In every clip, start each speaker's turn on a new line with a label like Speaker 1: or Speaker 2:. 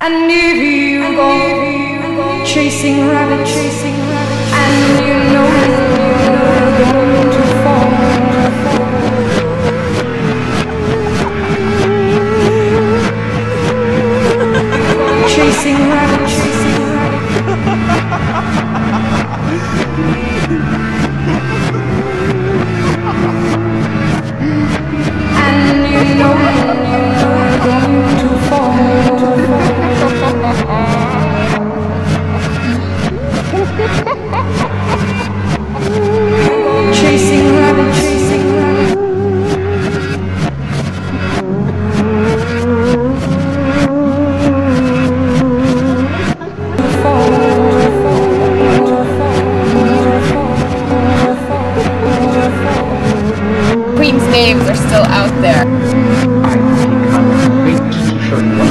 Speaker 1: And if you go chasing rabbit, chasing rabbit, and you know you're going to fall. Chasing rabbit,
Speaker 2: Names are still out there.
Speaker 3: I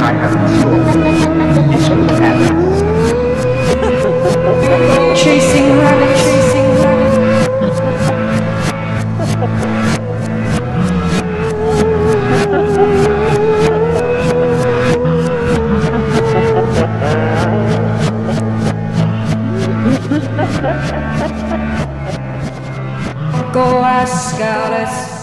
Speaker 3: I have?
Speaker 1: Chasing rabbit, chasing rabbit. Go ask Alice.